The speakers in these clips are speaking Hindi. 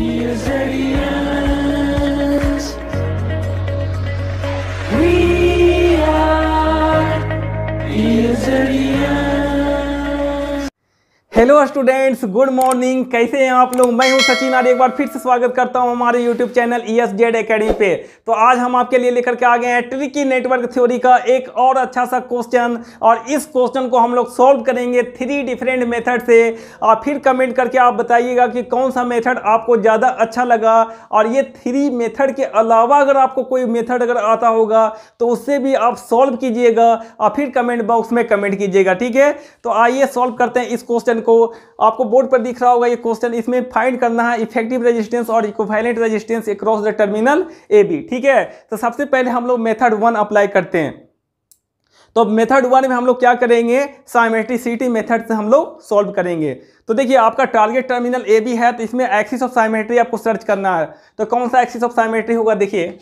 He is ready hello students good morning कैसे हैं आप लोग? मैं हूँ सचिन। और एक बार फिर से स्वागत करता हूँ हमारे YouTube channel E S Z academy पे। तो आज हम आपके लिए लेकर के आ गए हैं ट्रिकी नेटवर्क थ्योरी का एक और अच्छा सा क्वेश्चन और इस क्वेश्चन को हम लोग सॉल्व करेंगे थ्री डिफरेंट मेथड से। और फिर कमेंट करके आप बताइएगा कि कौन सा मेथड आपको ज़्यादा अच्छा लगा। और ये थ्री मेथड के अलावा अगर आपको कोई मेथड अगर आता होगा तो उससे भी आप सॉल्व कीजिएगा। और फिर कमेंट बॉक्स में कमेंट कीजिएगा, ठीक है? तो आइए सॉल्व करते हैं इस क्वेश्चन को। आपको बोर्ड पर दिख रहा होगा ये क्वेश्चन। इसमें फाइंड करना है इफ़ेक्टिव रेजिस्टेंस और equivalent resistance across the terminal A B ठीक है? तो सबसे पहले हम लोग मेथड वन अप्लाई करते हैं। तो मेथड वन में हम लोग क्या करेंगे? साइमेट्रिसिटी मेथड से हम लोग सॉल्व करेंगे। तो देखिए, आपका टारगेट टर्मिनल ए बी है तो इसमें एक्सिस ऑफ़ साइमेट्री आपको सर्च करना है। तो कौन सा एक्सिस ऑफ़ साइमेट्री होगा? देखिए,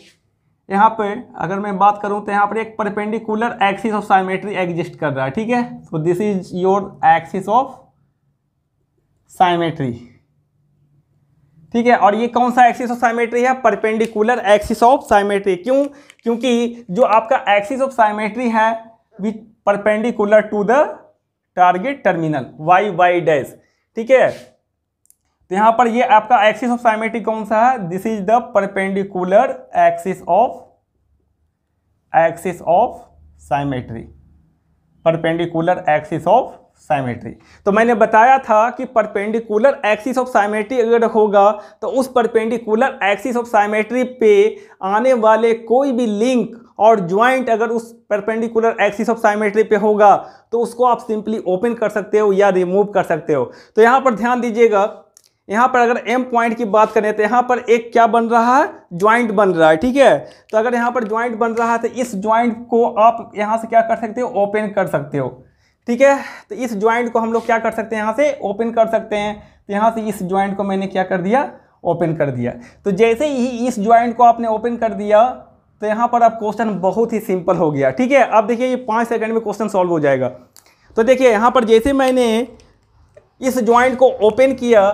यहाँ पे अगर मैं बात करूँ तो यहाँ पर एक perpendicular axis of symmetry exist कर रहा है, ठीक है? तो this is your axis of symmetry. ठीक है, और ये कौन सा एक्सिस ऑफ़ साइमेट्री है? परपेंडिकुलर एक्सिस ऑफ़ साइमेट्री क्यों? क्योंकि जो आपका एक्सिस ऑफ़ साइमेट्री है with perpendicular to the target terminal Y Y dash ठीक है? तो यहाँ पर ये आपका एक्सिस ऑफ़ साइमेट्री कौन सा है? This is the perpendicular axis of axis of symmetry perpendicular axis of symmetry तो मैंने बताया था कि परपेंडिकुलर एक्सिस ऑफ़ साइमेट्री अगर होगा तो उस परपेंडिकुलर एक्सिस ऑफ़ साइमेट्री पे आने वाले कोई भी लिंक और ज्वाइंट अगर उस परपेंडिकुलर एक्सिस ऑफ़ साइमेट्री पे होगा तो उसको आप सिंपली ओपन कर सकते हो या रिमूव कर सकते हो। तो यहाँ पर ध्यान दीजिएगा यहाँ पर अगर एम पॉइंट की बात करें तो यहाँ पर एक क्या बन रहा है? ज्वाइंट बन रहा है, ठीक है? तो अगर यहाँ पर ज्वाइंट बन रहा है तो इस ज्वाइंट को आप यहाँ से क्या कर सकते हो? ओपन कर सकते हो, ठीक है? तो इस ज्वाइंट को हम लोग क्या कर सकते हैं? यहाँ से ओपन कर सकते हैं। तो यहाँ से इस ज्वाइंट को मैंने क्या कर दिया? ओपन कर दिया। तो जैसे ही इस ज्वाइंट को आपने ओपन कर दिया तो यहाँ पर अब क्वेश्चन बहुत ही सिंपल हो गया, ठीक है? अब देखिए ये पाँच सेकंड में क्वेश्चन सॉल्व हो जाएगा। तो देखिए, यहाँ पर जैसे मैंने इस ज्वाइंट को ओपन किया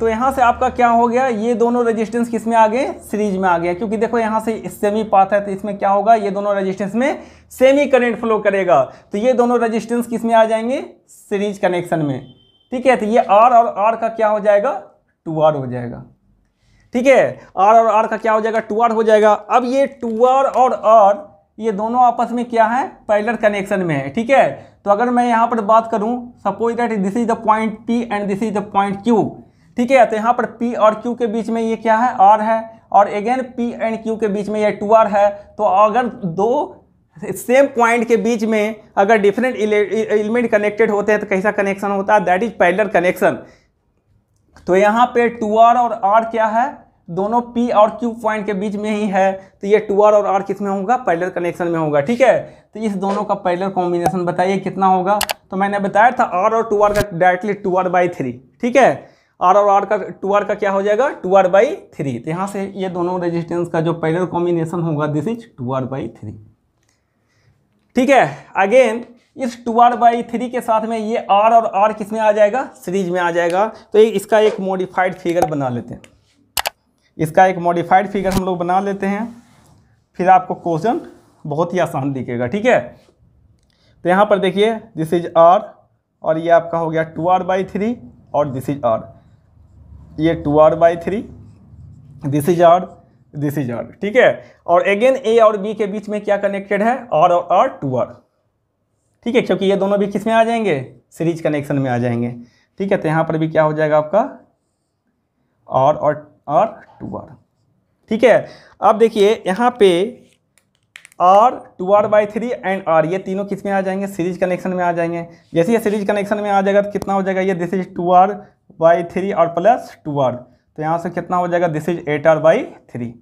तो यहाँ से आपका क्या हो गया? ये दोनों रेजिस्टेंस किसमें आ गए? सीरीज़ में आ गया। क्योंकि देखो, यहाँ से सेमी पाथ है तो इसमें क्या होगा? ये दोनों रेजिस्टेंस में सेमी करंट फ्लो करेगा। तो ये दोनों रेजिस्टेंस किसमें आ जाएँगे? सीरीज़ कनेक्शन में। ठीक है तो ये आर और आर का क्या हो जाएगा? टू आर हो जाएगा। ठीक है आर और आर का क्या हो जाएगा? टू आर हो जाएगा। अब ये टू आर और आर ये दोनों आपस में क्या है? पैलर कनेक्शन में है। ठीक है तो अगर मैं यहाँ पर बात करूँ suppose that this is the point P and this is the point Q ठीक है तो यहाँ पर पी और क्यू के बीच में ये क्या है? आर है। और अगेन पी एंड क्यू के बीच में ये टू आर है। तो अगर दो सेम पॉइंट के बीच में अगर डिफरेंट एलिमेंट कनेक्टेड होते हैं तो कैसा कनेक्शन होता? है दैट इज़ पैरेलल कनेक्शन तो यहाँ पे टू आर और आर क्या है? दोनों P और Q पॉइंट के बीच में ही है। तो ये टू आर और आर किसमें होगा? पैरेलल कनेक्शन में होगा, ठीक है? तो इस दोनों का पैरेलल कॉम्बिनेशन बताइए, कितना होगा? तो मैंने बताया था आर और टू आर का directly two R by three ठीक है? आर और आर का टू आर का क्या हो जाएगा? टू आर बाई थ्री तो यहाँ से ये दोनों रेजिस्टेंस का जो पैरेलल कॉम्बिनेशन होगा this is two R by three ठीक है? अगेन इस टू आर बाई थ्री के साथ में ये आर और आर किसमें आ जाएगा? सीरीज़ में आ जाएगा। तो ये इसका एक मॉडिफाइड फिगर बना लेते हैं। इसका एक मॉडिफाइड फिगर हम लोग बना लेते हैं। फिर आपको क्वेश्चन बहुत ही आसान दिखेगा। ठीक है? तो यहाँ पर देखिए दिस इज़ आर और ये आपका हो गया टू आर बाई थ्री और दिस इज़ आर ये two R by three. This is R this is R ठीक है? और अगेन ए और बी के बीच में क्या कनेक्टेड है? आर और आर टू आर ठीक है, क्योंकि ये दोनों भी किसमें आ जाएँगे? सीरीज़ कनेक्शन में आ जाएँगे। ठीक है तो यहाँ पर भी क्या हो जाएगा आपका? आर और आर टू आर ठीक है, अब देखिए यहाँ पे R two R by three and R ये तीनों किसमें आ जाएँगे? सीरीज़ कनेक्शन में आ जाएँगे। जैसे ये सीरीज़ कनेक्शन में आ जाएगा तो कितना हो जाएगा ये? This is two R by three और प्लस टू आर तो यहाँ से कितना हो जाएगा? This is eight R by three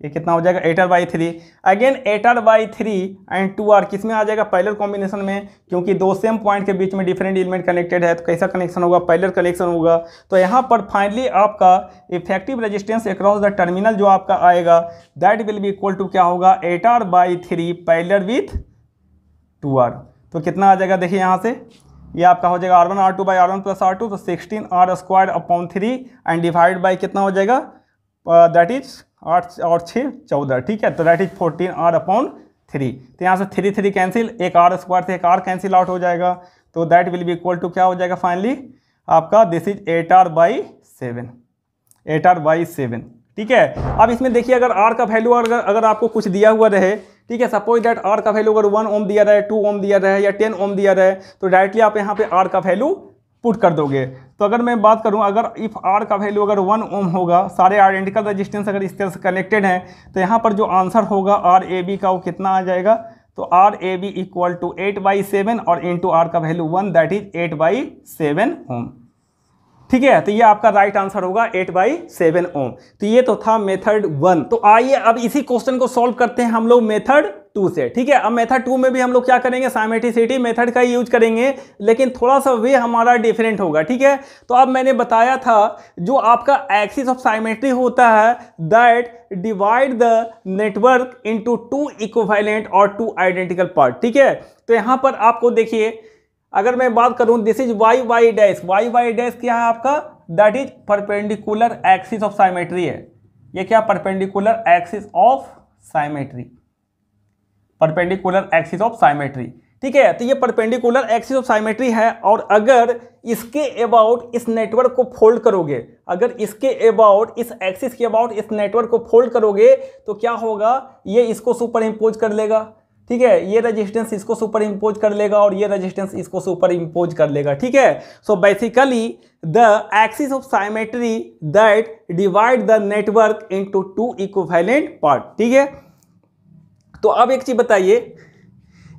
ये कितना हो जाएगा? Eight R by three again eight R by three and two R किसमें आ जाएगा? पैलर कॉम्बिनेशन में, क्योंकि दो सेम पॉइंट के बीच में डिफरेंट एलिमेंट कनेक्टेड है तो कैसा कनेक्शन होगा? पैलर कनेक्शन होगा। तो यहाँ पर फाइनली आपका effective resistance across the terminal जो आपका आएगा that will be equal to क्या होगा? Eight R by three parallel with two R तो कितना आ जाएगा? देखिए यहाँ से। ये आपका हो जाएगा R one R two by R one plus R two तो sixteen R square upon three and divide by कितना हो जाएगा? दैट इज़ आठ और छः चौदह, ठीक है? तो that is fourteen R upon three तो यहाँ से थ्री थ्री कैंसिल एक आर स्क्वायर से एक आर कैंसिल आउट हो जाएगा। तो that will be equal to क्या हो जाएगा फाइनली आपका this is eight R by seven eight R by seven ठीक है? अब इसमें देखिए, अगर आर का वैल्यू अगर अगर आपको कुछ दिया हुआ रहे ठीक है सपोज़ दैट आर का वैल्यू अगर वन ओम दिया रहे टू ओम दिया रहे या टेन ओम दिया रहे तो डायरेक्टली आप यहाँ पे आर का वैल्यू पुट कर दोगे। तो अगर मैं बात करूँ, अगर इफ़ आर का वैल्यू अगर वन ओम होगा, सारे आइडेंटिकल रजिस्टेंस अगर इस तरह से कनेक्टेड हैं तो यहाँ पर जो आंसर होगा आर ए बी का वो कितना आ जाएगा? तो R A B equal to eight by seven और इन टू आर का value one that is eight by seven ohm ठीक है तो ये आपका राइट आंसर होगा एट बाई सेवन ओम तो ये तो था मेथड वन तो आइए अब इसी क्वेश्चन को सॉल्व करते हैं हम लोग मेथड टू से. ठीक है, अब मेथड टू में भी हम लोग क्या करेंगे? साइमेटिसिटी मेथड का यूज़ करेंगे, लेकिन थोड़ा सा वे हमारा डिफरेंट होगा, ठीक है? तो अब मैंने बताया था, जो आपका एक्सिस ऑफ़ साइमेट्री होता है that divide the network into two equivalent और टू आइडेंटिकल पार्ट ठीक है? तो यहाँ पर आपको देखिए अगर मैं बात करूँ this is Y Y dash Y Y dash क्या है आपका? That is perpendicular axis of symmetry है। ये क्या perpendicular axis of symmetry perpendicular axis of symmetry ठीक है तो ये परपेंडिकुलर एक्सिस ऑफ़ साइमेट्री है और अगर इसके अबाउट इस नेटवर्क को फोल्ड करोगे, अगर इसके अबाउट इस एक्सिस के अबाउट इस नेटवर्क को फोल्ड करोगे तो क्या होगा? ये इसको सुपर इम्पोज कर लेगा। ठीक है, ये रेजिस्टेंस इसको सुपर इम्पोज कर लेगा और ये रेजिस्टेंस इसको सुपर इम्पोज कर लेगा, ठीक है? So basically the axis of symmetry that divide the network into two equivalent part ठीक है? तो अब एक चीज़ बताइए,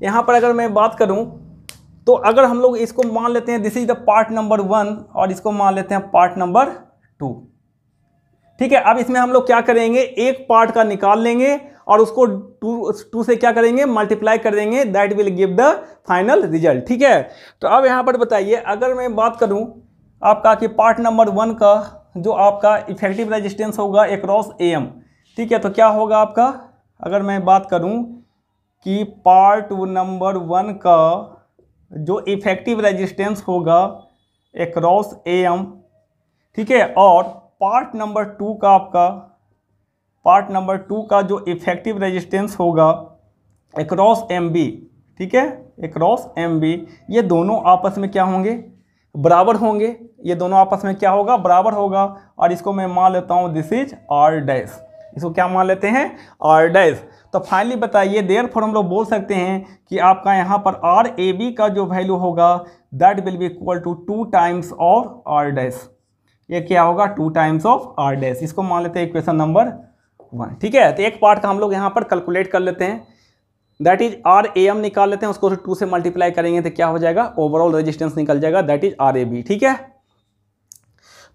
यहाँ पर अगर मैं बात करूँ तो अगर हम लोग इसको मान लेते हैं this is the part number one और इसको मान लेते हैं पार्ट नंबर टू ठीक है? अब इसमें हम लोग क्या करेंगे, एक पार्ट का निकाल लेंगे और उसको टू टू से क्या करेंगे? मल्टीप्लाई कर देंगे। That will give the final result ठीक है? तो अब यहाँ पर बताइए, अगर मैं बात करूँ, आपका कि पार्ट नंबर वन का जो आपका इफ़ेक्टिव रेजिस्टेंस होगा एक्रॉस ए एम ठीक है? तो क्या होगा आपका? अगर मैं बात करूँ कि पार्ट नंबर वन का जो इफ़ेक्टिव रेजिस्टेंस होगा एक्रॉस ए एम ठीक है? और पार्ट नंबर टू का आपका पार्ट नंबर टू का जो इफ़ेक्टिव रेजिस्टेंस होगा एक्रॉस एम बी ठीक है? एक्रॉस एम बी ये दोनों आपस में क्या होंगे? बराबर होंगे। ये दोनों आपस में क्या होगा? बराबर होगा। और इसको मैं मान लेता हूँ दिस इज़ आर डैश इसको क्या मान लेते हैं? आर डैश तो फाइनली बताइए देयर फॉर हम लोग बोल सकते हैं कि आपका यहाँ पर आर ए बी का जो वैल्यू होगा that will be equal to two times of R dash ये क्या होगा? Two times of R dash इसको मान लेते हैं इक्वेशन नंबर वन ठीक है तो एक पार्ट का हम लोग यहाँ पर कैलकुलेट कर लेते हैं। That is R A M निकाल लेते हैं, उसको टू से मल्टीप्लाई करेंगे तो क्या हो जाएगा? ओवरऑल रेजिस्टेंस निकल जाएगा। That is R A B ठीक है?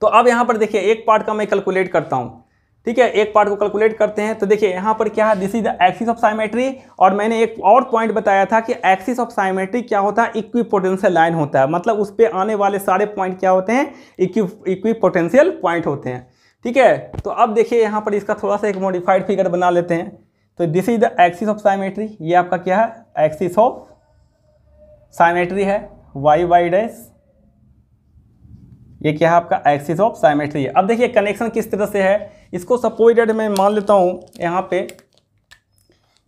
तो अब यहाँ पर देखिए, एक पार्ट का मैं कैलकुलेट करता हूँ। ठीक है, एक पार्ट को कैलकुलेट करते हैं तो देखिए, यहाँ पर क्या है? This is the axis of symmetry और मैंने एक और पॉइंट बताया था कि एक्सिस ऑफ़ साइमेट्री क्या होता है? इक्वी पोटेंशियल लाइन होता है। मतलब उस पर आने वाले सारे पॉइंट क्या होते हैं? इक्वी इक्वी पोटेंशियल पॉइंट होते हैं। ठीक है? तो अब देखिए यहाँ पर इसका थोड़ा सा एक मॉडिफाइड फिगर बना लेते हैं। तो this is the axis of symmetry ये आपका क्या है? एक्सिस ऑफ़ साइमेट्री है। वाई वाई डैश ये क्या है आपका? एक्सिस ऑफ़ साइमेट्री है। अब देखिए कनेक्शन किस तरह से है। इसको सपोज़ डेट मैं मान लेता हूँ यहाँ पे।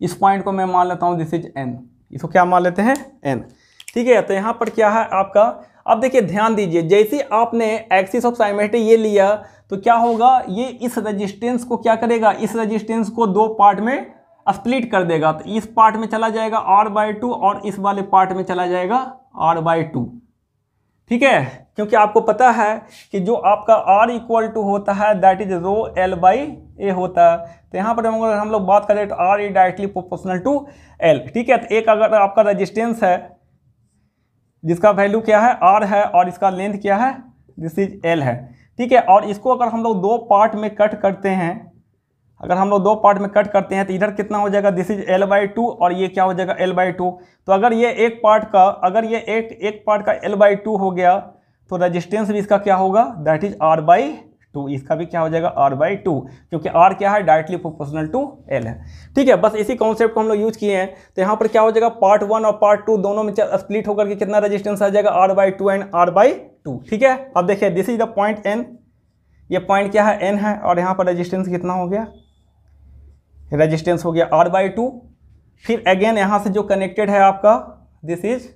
इस पॉइंट को मैं मान लेता हूँ दिस इज़ एन इसको क्या मान लेते हैं? एन ठीक है? तो यहाँ पर क्या है आपका? अब देखिए ध्यान दीजिए, जैसे आपने एक्सिस ऑफ़ साइमेट्री ये लिया तो क्या होगा? ये इस रजिस्टेंस को क्या करेगा? इस रजिस्टेंस को दो पार्ट में स्प्लिट कर देगा। तो इस पार्ट में चला जाएगा आर बाई टू और इस वाले पार्ट में चला जाएगा आर बाई टू ठीक है? क्योंकि आपको पता है कि जो आपका R इक्वल टू होता है that is rho L by A होता है। तो यहाँ पर अगर हम लोग बात करें तो R is directly proportional to L ठीक है? तो एक अगर आपका रजिस्टेंस है, जिसका वैल्यू क्या है? आर है और इसका लेंथ क्या है? दिस इज़ एल है। ठीक है, और इसको अगर हम लोग दो पार्ट में कट करते हैं, अगर हम लोग दो पार्ट में कट करते हैं तो इधर कितना हो जाएगा? This is L by two और ये क्या हो जाएगा? एल बाई टू तो अगर ये एक पार्ट का, अगर ये एक एक पार्ट का एल बाई टू हो गया तो रजिस्टेंस भी इसका क्या होगा? That is R by two इसका भी क्या हो जाएगा? आर बाई टू क्योंकि आर क्या है? डायरेक्टली प्रोपोर्शनल टू एल है। ठीक है, बस इसी कॉन्सेप्ट को हम लोग यूज़ किए हैं। तो यहाँ पर क्या हो जाएगा? पार्ट वन और पार्ट टू दोनों में स्प्लिट होकर के कितना रजिस्टेंस आ जाएगा? R by two and R by two, ठीक है? अब देखिए this is the point N ये पॉइंट क्या है? एन है, और यहाँ पर रजिस्टेंस कितना हो गया? रजिस्टेंस हो गया आर बाई टू फिर अगेन यहाँ से जो कनेक्टेड है आपका दिस इज़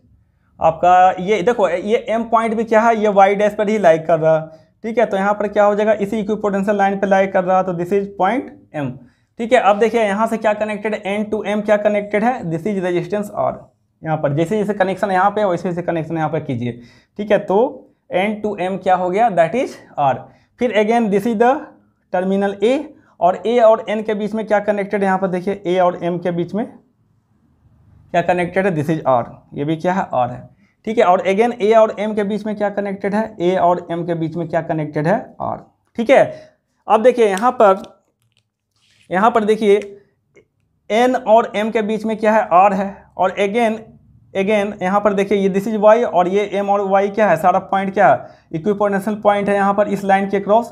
आपका, ये देखो, ये एम पॉइंट भी क्या है? ये वाई डैश पर ही लाइक कर रहा है, ठीक है? तो यहाँ पर क्या हो जाएगा? इसी इक्विपोटेंशियल लाइन पे लाइक कर रहा है तो दिस इज़ पॉइंट एम ठीक है? अब देखिए, यहाँ से क्या कनेक्टेड है एन टू एम क्या कनेक्टेड है? दिस इज़ रजिस्टेंस आर यहाँ पर जैसे जैसे कनेक्शन यहाँ पे वैसे वैसे कनेक्शन यहाँ पर कीजिए, ठीक है? तो एन टू एम क्या हो गया? दैट इज़ आर फिर again this is the terminal A और ए और एन के बीच में क्या कनेक्टेड है? यहाँ पर देखिए ए और एम के बीच में क्या कनेक्टेड है? दिस इज़ आर ये भी क्या है? आर है। ठीक है, और अगेन ए और एम के बीच में क्या कनेक्टेड है? ए और एम के बीच में क्या कनेक्टेड है? आर ठीक है? अब देखिए, यहाँ पर यहाँ पर देखिए एन और एम के बीच में क्या है? आर है। और अगेन अगेन यहाँ पर देखिए, ये दिस इज़ वाई और ये एम और वाई क्या है? सारा पॉइंट क्या है? इक्विपोटेंशियल पॉइंट है यहाँ पर इस लाइन के क्रॉस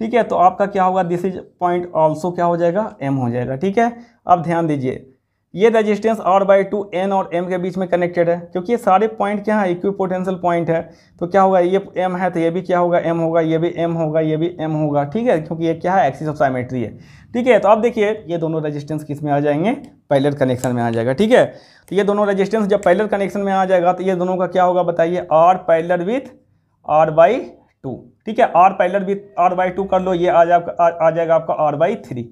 ठीक है तो आपका क्या होगा? दिस इज़ पॉइंट ऑल्सो क्या हो जाएगा? एम हो जाएगा। ठीक है? अब ध्यान दीजिए। ये resistance R by two N और एम के बीच में कनेक्टेड है, क्योंकि ये सारे पॉइंट क्या है? इक्विपोटेंशियल पॉइंट है। तो क्या होगा? ये एम है तो ये भी क्या होगा? एम होगा, ये भी एम होगा, ये भी एम होगा, ठीक है? क्योंकि ये क्या है? एक्सिस ऑफ़ साइमेट्री है। ठीक है तो अब देखिए, ये दोनों रजिस्टेंस किसमें आ जाएँगे? पैलर कनेक्शन में आ जाएगा, ठीक है? तो ये दोनों रजिस्टेंस जब पैलर कनेक्शन में आ जाएगा तो ये दोनों का क्या होगा बताइए? R parallel with R by two ठीक है? R parallel with R by two कर लो, ये आ जाएगा आ जाएगा आपका आर बाई थ्री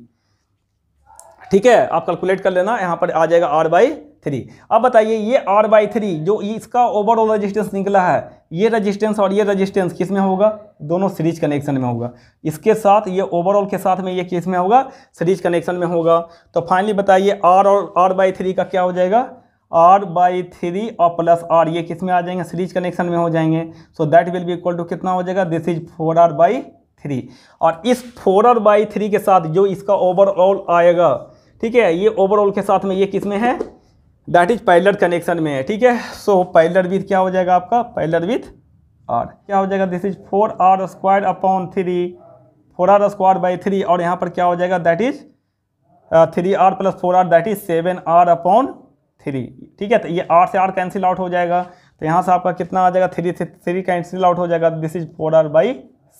ठीक है? आप कैलकुलेट कर लेना, यहाँ पर आ जाएगा आर बाई थ्री अब बताइए, ये आर बाई थ्री जो इसका ओवरऑल रजिस्टेंस निकला है, ये रजिस्टेंस और ये रजिस्टेंस किसमें होगा? दोनों सीरीज़ कनेक्शन में होगा। इसके साथ, ये ओवरऑल के साथ में ये किसमें होगा? सीरीज़ कनेक्शन में होगा। तो फाइनली बताइए आर और आर बाई थ्री का क्या हो जाएगा? आर बाई थ्री और प्लस आर ये किसमें आ जाएँगे? सीरीज़ कनेक्शन में हो जाएँगे। So that will be equal to कितना हो जाएगा? This is four R by three और इस फोर आर बाई थ्री के साथ जो इसका ओवरऑल आएगा ठीक है, ये ओवरऑल के साथ में ये किसमें है? दैट इज़ पैलर कनेक्शन में है, ठीक है? सो पैलर विथ क्या हो जाएगा आपका? पैलर विथ आर क्या हो जाएगा? This is four R square upon three four R square by three और यहाँ पर क्या हो जाएगा? That is three R plus four R that is seven R upon three ठीक है तो ये आर से आर कैंसिल आउट हो जाएगा। तो यहाँ से आपका कितना आ जाएगा? थ्री से थ्री कैंसिल आउट हो जाएगा। This is four R by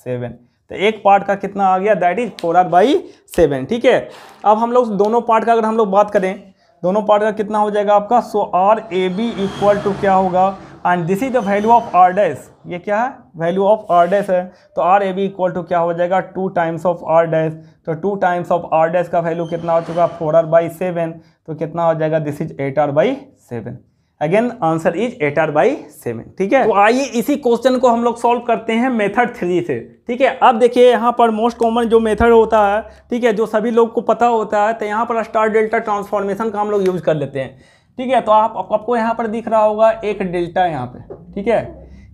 seven तो एक पार्ट का कितना आ गया? That is four R by seven ठीक है? अब हम लोग दोनों पार्ट का अगर हम लोग बात करें, दोनों पार्ट का कितना हो जाएगा आपका? So R A B equal to क्या होगा? And this is the value of R dash ये क्या है? वैल्यू ऑफ़ आर डैश है। तो R A B equal to क्या हो जाएगा? Two times of R dash तो two times of R dash का वैल्यू कितना हो चुका? है फोर आर बाई सेवन तो कितना हो जाएगा? This is eight R by seven again answer is eight R by seven ठीक है? तो आइए इसी क्वेश्चन को हम लोग सॉल्व करते हैं मेथड थ्री से। ठीक है? अब देखिए यहाँ पर मोस्ट कॉमन जो मेथड होता है, ठीक है, जो सभी लोग को पता होता है तो यहाँ पर स्टार डेल्टा ट्रांसफॉर्मेशन का हम लोग यूज़ कर लेते हैं। ठीक है? तो आप आपको यहाँ पर दिख रहा होगा एक डेल्टा यहाँ पे। ठीक है?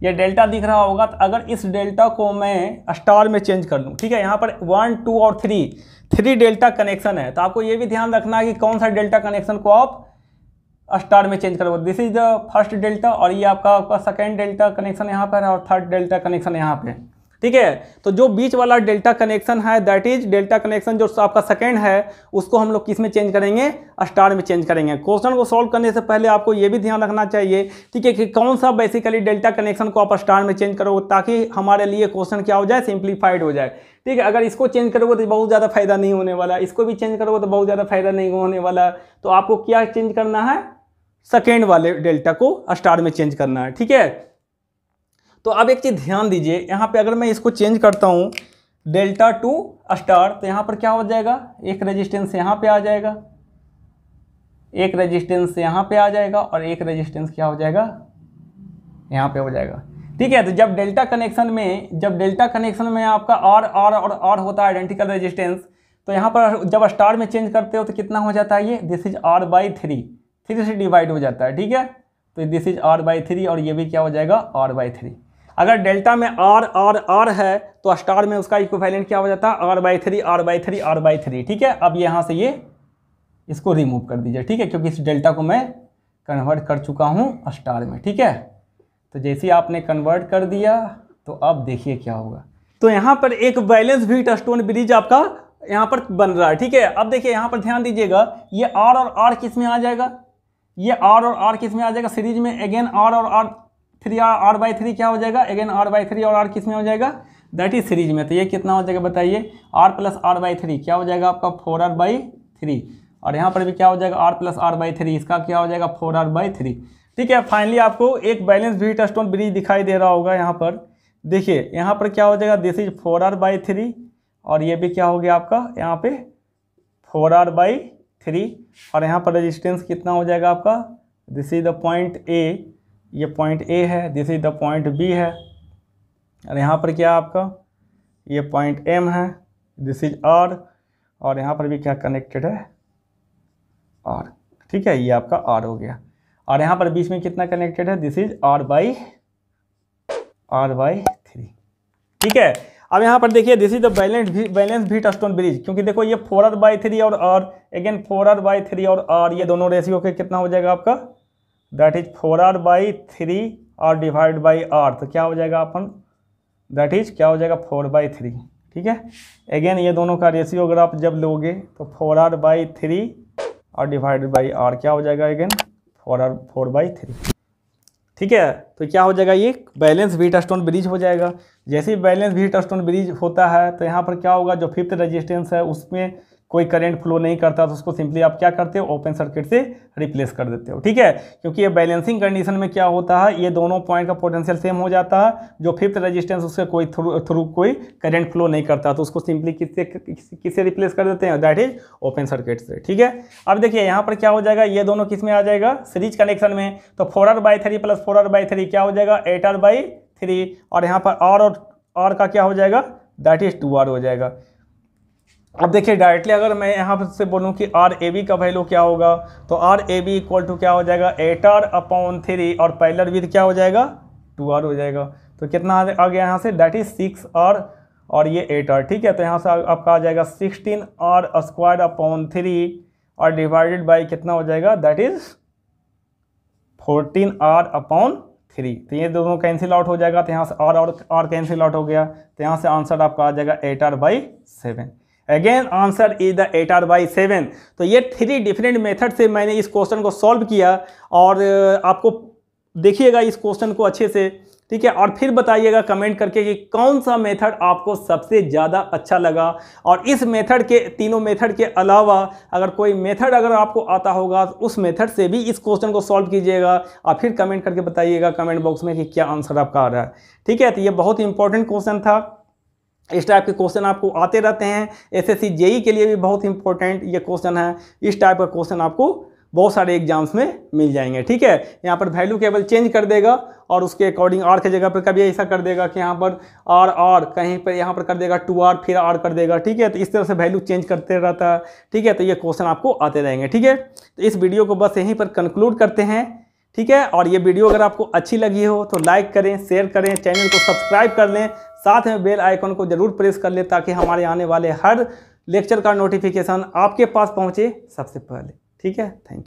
ये डेल्टा दिख रहा होगा तो अगर इस डेल्टा को मैं स्टार में चेंज कर लूँ ठीक है? यहाँ पर वन टू और थ्री थ्री डेल्टा कनेक्शन है। तो आपको ये भी ध्यान रखना है कि कौन सा डेल्टा कनेक्शन को आप स्टार में चेंज करोगे this is the first delta और ये आपका आपका सेकेंड डेल्टा कनेक्शन यहाँ पर है और थर्ड डेल्टा कनेक्शन यहाँ पे। ठीक है? तो जो बीच वाला डेल्टा कनेक्शन है दैट इज़ डेल्टा कनेक्शन जो आपका सेकेंड है, उसको हम लोग किसमें चेंज करेंगे? स्टार में चेंज करेंगे। क्वेश्चन को सॉल्व करने से पहले आपको ये भी ध्यान रखना चाहिए, ठीक है, कि कौन सा बेसिकली डेल्टा कनेक्शन को आप स्टार में चेंज करोगे ताकि हमारे लिए क्वेश्चन क्या हो जाए? सिंप्लीफाइड हो जाए। ठीक है? अगर इसको चेंज करोगे तो बहुत ज़्यादा फ़ायदा नहीं होने वाला। इसको भी चेंज करोगे तो बहुत ज़्यादा फ़ायदा नहीं होने वाला। तो आपको क्या चेंज करना है? सेकेंड वाले डेल्टा को स्टार में चेंज करना है, ठीक है? तो अब एक चीज़ ध्यान दीजिए, यहाँ पे अगर मैं इसको चेंज करता हूँ डेल्टा टू स्टार तो यहाँ पर क्या हो जाएगा? एक रेजिस्टेंस यहाँ पे आ जाएगा, एक रेजिस्टेंस यहाँ पे आ जाएगा और एक रेजिस्टेंस क्या हो जाएगा? यहाँ पे हो जाएगा, ठीक है? तो जब डेल्टा कनेक्शन में, जब डेल्टा कनेक्शन में आपका आर आर और आर होता है आइडेंटिकल रेजिस्टेंस तो यहाँ पर जब स्टार में चेंज करते हो तो कितना हो जाता है ये? This is R by three three से डिवाइड हो जाता है, ठीक है? तो this is R by three और ये भी क्या हो जाएगा? आर बाई थ्री अगर डेल्टा में आर आर आर है तो स्टार में उसका इक्विवेलेंट क्या हो जाता? है R by three R by three R by three ठीक है? अब यहाँ से ये इसको रिमूव कर दीजिए, ठीक है? क्योंकि इस डेल्टा को मैं कन्वर्ट कर चुका हूँ स्टार में, ठीक है? तो जैसे ही आपने कन्वर्ट कर दिया तो अब देखिए क्या होगा। तो यहाँ पर एक बैलेंस व्हीट स्टोन ब्रिज आपका यहाँ पर बन रहा है, ठीक है? अब देखिए, यहाँ पर ध्यान दीजिएगा, ये आर और आर किसमें आ जाएगा? ये आर और आर किसमें आ जाएगा? सीरीज़ में अगेन आर और R three R R by three क्या हो जाएगा? अगेन आर बाई थ्री और आर किसमें हो जाएगा? दैट इज़ सीरीज़ में। तो ये कितना हो जाएगा बताइए? R plus R by three क्या हो जाएगा आपका? फोर आर बाई थ्री और यहाँ पर भी क्या हो जाएगा? R plus R by three इसका क्या हो जाएगा? फोर आर बाई थ्री ठीक है फाइनली आपको एक बैलेंस व्हीट स्टोन ब्रिज दिखाई दे रहा होगा यहाँ पर। देखिए, यहाँ पर क्या हो जाएगा? This is four R by three और ये भी क्या हो गया आपका? यहाँ पे फोर आर बाई थ्री। और यहाँ पर रेजिस्टेंस कितना हो जाएगा आपका? This is the point A ये पॉइंट ए है this is the point B है। और यहाँ पर क्या आपका? ये पॉइंट एम है दिस इज़ आर और यहाँ पर भी क्या कनेक्टेड है? आर ठीक है, ये आपका आर हो गया। और यहाँ पर बीच में कितना कनेक्टेड है? This is R by R by three ठीक है अब यहाँ पर देखिए this is the balance balance Wheatstone bridge क्योंकि देखो, ये फोर आर बाई थ्री और R again four R by three और आर ये दोनों रेशियो के कितना हो जाएगा आपका? That is four R by three और डिवाइड बाई आर तो क्या हो जाएगा अपन? दैट इज़ क्या हो जाएगा? फोर बाई थ्री ठीक है? अगेन ये दोनों का रेशियो अगर आप जब लोगे तो फोर आर बाई थ्री और डिवाइडेड बाई आर क्या हो जाएगा again four R four by three ठीक है? तो क्या हो जाएगा? ये बैलेंस वीट स्टोन ब्रिज हो जाएगा। जैसे ही बैलेंस वीट स्टोन ब्रिज होता है तो यहाँ पर क्या होगा? जो फिफ्थ रजिस्टेंस है, उसमें कोई करंट फ्लो नहीं करता तो उसको सिंपली आप क्या करते हो? ओपन सर्किट से रिप्लेस कर देते हो, ठीक है? क्योंकि ये बैलेंसिंग कंडीशन में क्या होता है? ये दोनों पॉइंट का पोटेंशियल सेम हो जाता है। जो फिफ्थ रेजिस्टेंस उसके कोई थ्रू थ्रू कोई करंट फ्लो नहीं करता तो उसको सिंपली किससे किससे रिप्लेस कर देते हैं? दैट इज़ ओपन सर्किट से, ठीक है? अब देखिए, यहाँ पर क्या हो जाएगा? ये दोनों किसमें आ जाएगा? सीरीज़ कनेक्शन में। तो four R by three plus four R by three क्या हो जाएगा? एट आर बाई थ्री और यहाँ पर और आर का क्या हो जाएगा? दैट इज़ टू आर हो जाएगा। अब देखिए डायरेक्टली अगर मैं यहाँ से बोलूँ कि आर ए बी का वैल्यू क्या होगा तो R A B equal to क्या हो जाएगा? एट आर अपॉन थ्री और पैलर विथ क्या हो जाएगा? टू आर हो जाएगा। तो कितना आ गया यहाँ say that is six are और ये एट आर ठीक है? तो यहाँ से आपका आ जाएगा sixteen R square upon three और डिवाइडेड बाई कितना हो जाएगा? That is fourteen R upon three तो ये दोनों कैंसिल आउट हो जाएगा तो यहाँ से आर और आर कैंसिल आउट हो गया। तो यहाँ से आंसर आपका आ जाएगा eight R by seven again answer is the eight R by seven तो ये थ्री डिफरेंट मेथड से मैंने इस क्वेश्चन को सॉल्व किया और आपको देखिएगा इस क्वेश्चन को अच्छे से। ठीक है? और फिर बताइएगा कमेंट करके कि कौन सा मेथड आपको सबसे ज़्यादा अच्छा लगा? और इस मेथड के, तीनों मेथड के अलावा अगर कोई मेथड अगर आपको आता होगा तो उस मेथड से भी इस क्वेश्चन को सॉल्व कीजिएगा और फिर कमेंट करके बताइएगा कमेंट बॉक्स में कि क्या आंसर आपका आ रहा है। ठीक है? तो ये बहुत इंपॉर्टेंट क्वेश्चन था। इस टाइप के क्वेश्चन आपको आते रहते हैं। एस एस जेई के लिए भी बहुत इंपॉर्टेंट ये क्वेश्चन है। इस टाइप का क्वेश्चन आपको बहुत सारे एग्ज़ाम्स में मिल जाएँगे, ठीक है? यहाँ पर वैल्यू केवल चेंज कर देगा और उसके अकॉर्डिंग आर के जगह पर कभी ऐसा कर देगा कि यहाँ पर आर आर कहीं पर यहाँ पर कर देगा टू आर फिर आर कर देगा, ठीक है? तो इस तरह से वैल्यू चेंज करते रहता है, ठीक है? तो ये क्वेश्चन आपको आते रहेंगे, ठीक है? तो इस वीडियो को बस यहीं पर कंक्लूड करते हैं, ठीक है? और ये वीडियो अगर आपको अच्छी लगी हो तो लाइक करें शेयर करें चैनल को सब्सक्राइब कर लें साथ में बेल आइकन को ज़रूर प्रेस कर ले ताकि हमारे आने वाले हर लेक्चर का नोटिफिकेशन आपके पास पहुँचे सबसे पहले। ठीक है? Thank you